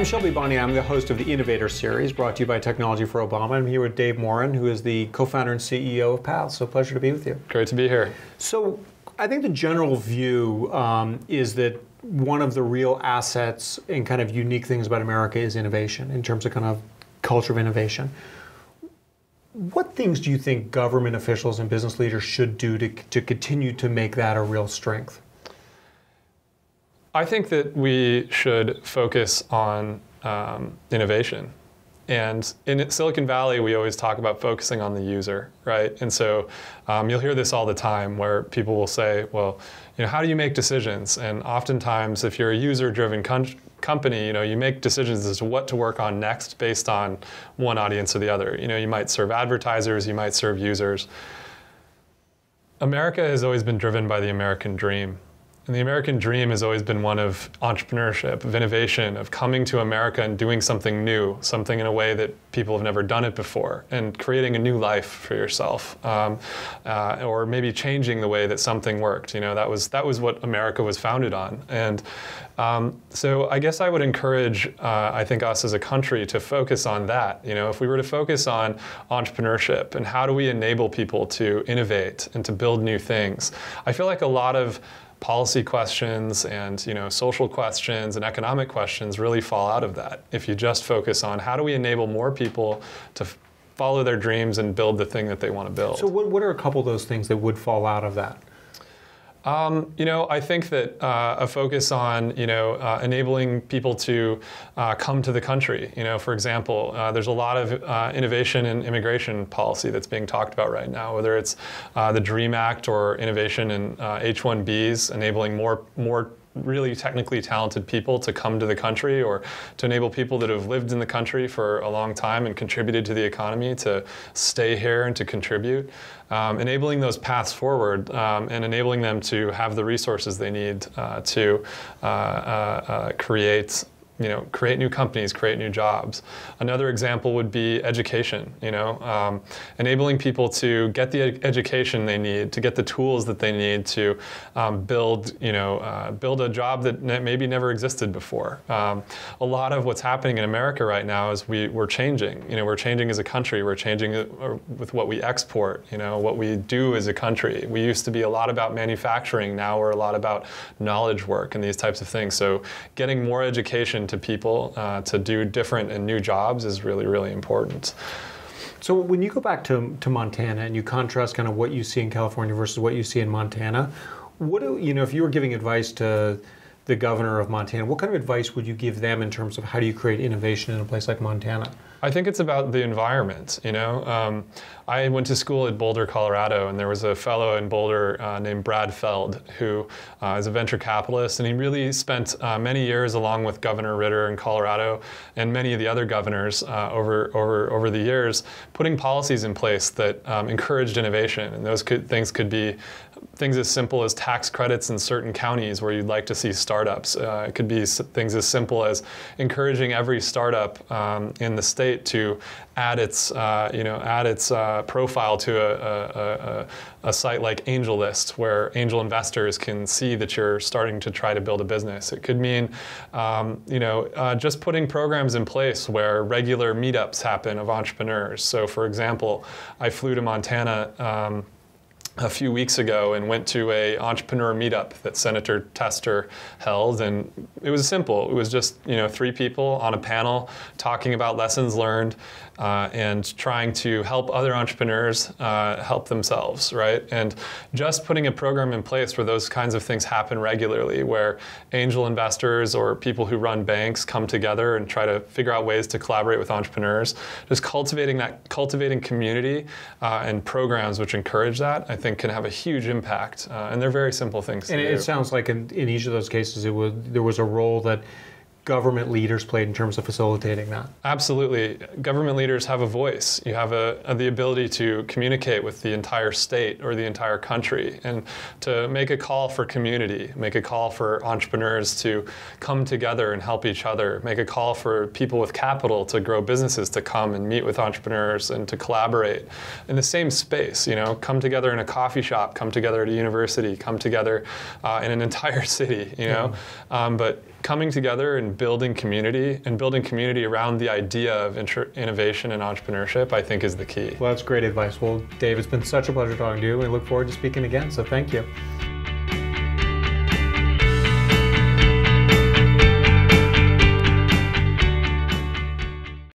I'm Shelby Bonnie. I'm the host of the Innovator Series, brought to you by Technology for Obama. I'm here with Dave Morin, who is the co-founder and CEO of Path. So pleasure to be with you. Great to be here. So I think the general view um, is that one of the real assets and kind of unique things about America is innovation in terms of kind of culture of innovation. What things do you think government officials and business leaders should do to, to continue to make that a real strength? I think that we should focus on um, innovation. And in Silicon Valley, we always talk about focusing on the user, right? And so um, you'll hear this all the time where people will say, well, you know, how do you make decisions? And oftentimes, if you're a user-driven company, you know, you make decisions as to what to work on next based on one audience or the other. You know, you might serve advertisers, you might serve users. America has always been driven by the American dream. And the American dream has always been one of entrepreneurship, of innovation, of coming to America and doing something new, something in a way that people have never done it before, and creating a new life for yourself, um, uh, or maybe changing the way that something worked. You know, that was that was what America was founded on. And um, so I guess I would encourage, uh, I think, us as a country to focus on that. You know, if we were to focus on entrepreneurship and how do we enable people to innovate and to build new things, I feel like a lot of policy questions and you know social questions and economic questions really fall out of that if you just focus on how do we enable more people to follow their dreams and build the thing that they want to build. So what, what are a couple of those things that would fall out of that? Um, you know, I think that uh, a focus on you know uh, enabling people to uh, come to the country. You know, for example, uh, there's a lot of uh, innovation in immigration policy that's being talked about right now. Whether it's uh, the Dream Act or innovation in H-1Bs, enabling more more really technically talented people to come to the country or to enable people that have lived in the country for a long time and contributed to the economy to stay here and to contribute. Um, enabling those paths forward um, and enabling them to have the resources they need uh, to uh, uh, uh create you know, create new companies, create new jobs. Another example would be education, you know, um, enabling people to get the ed education they need, to get the tools that they need to um, build, you know, uh, build a job that ne maybe never existed before. Um, a lot of what's happening in America right now is we, we're changing, you know, we're changing as a country, we're changing uh, with what we export, you know, what we do as a country. We used to be a lot about manufacturing, now we're a lot about knowledge work and these types of things. So getting more education to people uh, to do different and new jobs is really, really important. So when you go back to, to Montana and you contrast kind of what you see in California versus what you see in Montana, what do you know if you were giving advice to the governor of Montana, what kind of advice would you give them in terms of how do you create innovation in a place like Montana? I think it's about the environment. You know, um, I went to school at Boulder, Colorado, and there was a fellow in Boulder uh, named Brad Feld who uh, is a venture capitalist, and he really spent uh, many years along with Governor Ritter in Colorado and many of the other governors uh, over over over the years, putting policies in place that um, encouraged innovation. And those could, things could be things as simple as tax credits in certain counties where you'd like to see startups. Uh, it could be things as simple as encouraging every startup um, in the state to add its, uh, you know, add its uh, profile to a, a, a, a, site like AngelList, where angel investors can see that you're starting to try to build a business. It could mean, um, you know, uh, just putting programs in place where regular meetups happen of entrepreneurs. So, for example, I flew to Montana. Um, a few weeks ago and went to a entrepreneur meetup that Senator Tester held and it was simple. It was just you know three people on a panel talking about lessons learned uh, and trying to help other entrepreneurs uh, help themselves, right? And just putting a program in place where those kinds of things happen regularly, where angel investors or people who run banks come together and try to figure out ways to collaborate with entrepreneurs. Just cultivating that, cultivating community uh, and programs which encourage that, I think can have a huge impact. Uh, and they're very simple things. And it, do. sounds like in, in each of those cases, it was there was a role that government leaders played in terms of facilitating that? Absolutely. Government leaders have a voice. You have a, a, the ability to communicate with the entire state or the entire country and to make a call for community, make a call for entrepreneurs to come together and help each other, make a call for people with capital to grow businesses to come and meet with entrepreneurs and to collaborate in the same space, you know, come together in a coffee shop, come together at a university, come together uh, in an entire city, you know. Yeah. Um, but coming together and in building community and building community around the idea of innovation and entrepreneurship, I think is the key. Well, that's great advice. Well, Dave, it's been such a pleasure talking to you. We look forward to speaking again, so thank you.